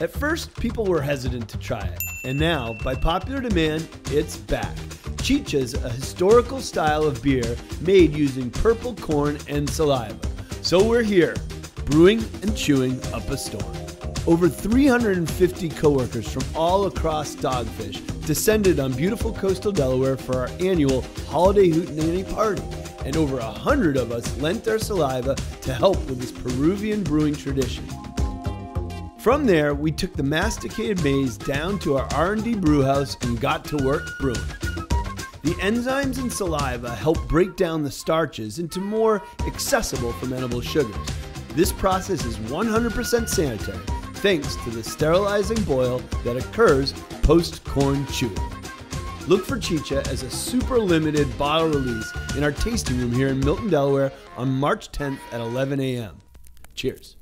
At first, people were hesitant to try it, and now, by popular demand, it's back. Chicha is a historical style of beer made using purple corn and saliva. So we're here, brewing and chewing up a storm. Over 350 coworkers from all across Dogfish descended on beautiful coastal Delaware for our annual Holiday Hootenanny party, and over a hundred of us lent their saliva to help with this Peruvian brewing tradition. From there, we took the masticated maize down to our R&D brewhouse and got to work brewing. The enzymes in saliva help break down the starches into more accessible fermentable sugars. This process is 100% sanitary thanks to the sterilizing boil that occurs post corn chewing. Look for Chicha as a super limited bottle release in our tasting room here in Milton, Delaware on March 10th at 11 a.m. Cheers.